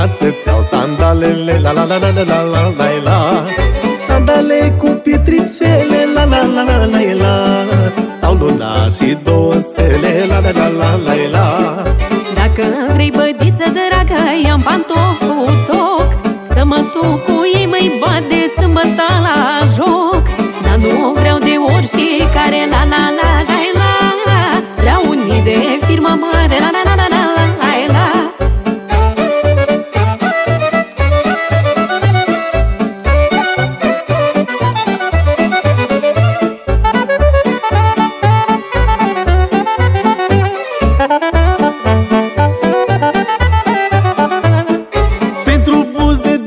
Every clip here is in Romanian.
la la la la Ca să-ți iau sandalele la la la la la la la la la Sandale cu pietricele la la la la la la Sau luna și două stele la la la la la la Dacă vrei bădiță dragă, i-am pantof cu toc Să mă duc cu ei, măi bat de sâmbătă la joc Dar nu vreau de oricare la la la la la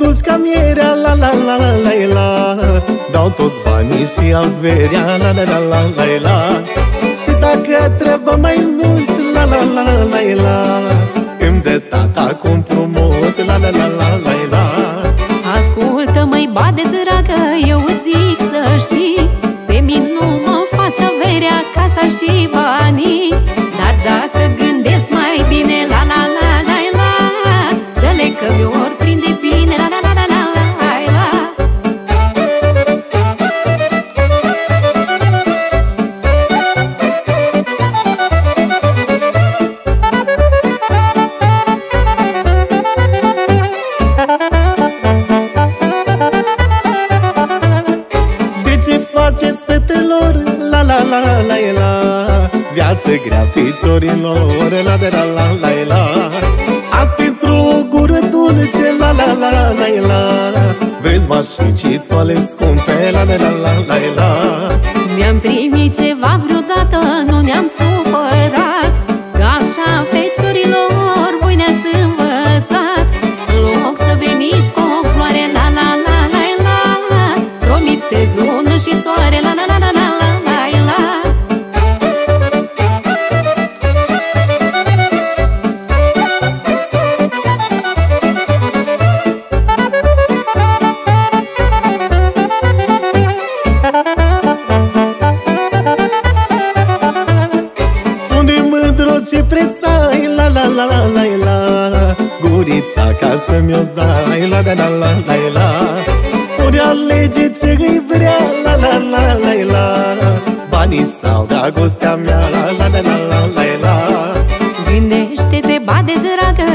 buze dulci ca mierea La la la la la la Dau toți banii și averea La la la la la la Și dacă trebuie mai mult La la la la la la Îmi dă tata cu împrumut La la la la la la Ascultă, măi, bade dragă, eu îți zic să știi Pe mine nu mă face averea, casa și banii faceți fetelor La la la la la la Viață grea ficiorilor La de la la la la Azi pentru o gură dulce La la la la la la Vreți mașincițoale scumpe La de la la la la Ne-am primit ceva vreodată, nu ne-am supărat mândro ce preț ai La la la la la la Gurița ca să-mi o dai La la la la la la Ori alege ce îi vrea La la la la la Banii sau dragostea mea La la la la la la la Gândește-te, bade dragă,